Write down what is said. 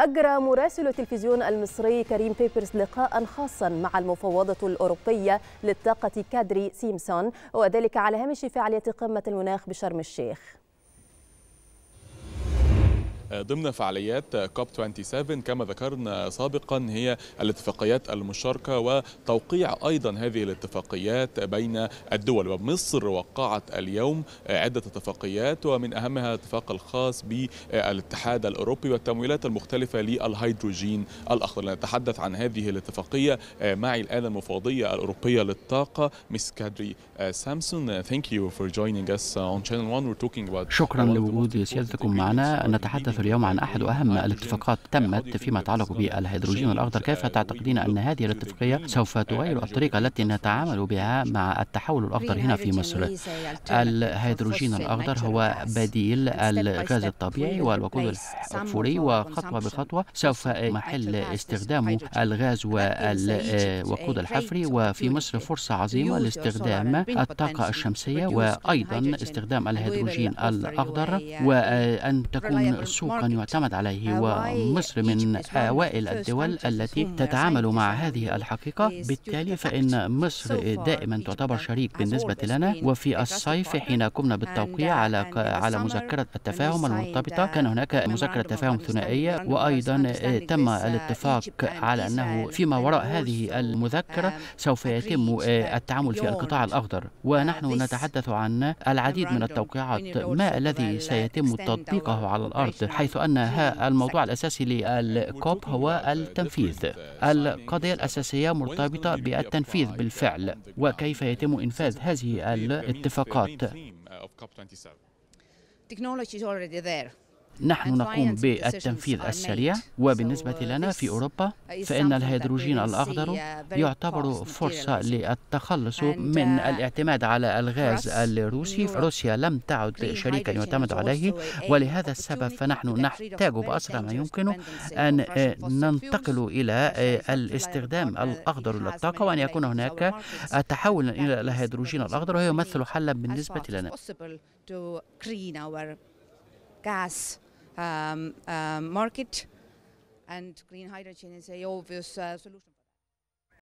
أجرى مراسل التلفزيون المصري كريم بيبرز لقاء خاصا مع المفوضة الأوروبية للطاقة كادري سيمسون وذلك على هامش فعالية قمة المناخ بشرم الشيخ. ضمن فعاليات كوب 27 كما ذكرنا سابقا هي الاتفاقيات المشتركة وتوقيع أيضا هذه الاتفاقيات بين الدول. ومصر وقعت اليوم عدة اتفاقيات ومن أهمها الاتفاق الخاص بالاتحاد الأوروبي والتمويلات المختلفة للهيدروجين الأخضر. نتحدث عن هذه الاتفاقية معي الآن المفوضية الأوروبية للطاقة مس كادري سامسون Thank you for joining us on Channel 1 We're talking about شكرا لوجود سيادتكم معنا. نتحدث اليوم عن أحد أهم الاتفاقات تمت فيما يتعلق بالهيدروجين الأخضر كيف تعتقدين أن هذه الاتفاقية سوف تغير الطريقة التي نتعامل بها مع التحول الأخضر هنا في مصر؟ الهيدروجين الأخضر هو بديل الغاز الطبيعي والوقود الأحفوري وخطوة بخطوة سوف محل استخدام الغاز والوقود الحفري. وفي مصر فرصة عظيمة لاستخدام الطاقة الشمسية وأيضا استخدام الهيدروجين الأخضر. وأن تكون سوقا يعتمد عليه ومصر من أوائل الدول التي تتعامل مع هذه الحقيقة. بالتالي فإن مصر دائما تعتبر شريك بالنسبة لنا. وفي الصيف حين قمنا بالتوقيع على على مذكرة التفاهم المرتبطة كان هناك مذكرة تفاهم ثنائية وأيضا تم الاتفاق على أنه فيما وراء هذه المذكرة سوف يتم التعامل في القطاع الأخضر. ونحن نتحدث عن العديد من التوقيعات. ما الذي سيتم تطبيقه على الأرض حيث أن الموضوع الأساسي للكوب هو التنفيذ. القضية الأساسية مرتبطة بالتنفيذ بالفعل وكيف يتم إنفاذ هذه الاتفاقات. نحن نقوم بالتنفيذ السريع وبالنسبة لنا في أوروبا فإن الهيدروجين الأخضر يعتبر فرصة للتخلص من الاعتماد على الغاز الروسي روسيا لم تعد شريكا يعتمد عليه ولهذا السبب فنحن نحتاج بأسرع ما يمكن أن ننتقل إلى الاستخدام الأخضر للطاقة وأن يكون هناك تحول إلى الهيدروجين الأخضر وهو يمثل حلا بالنسبة لنا. Gas um, um, market and green hydrogen is a obvious uh, solution.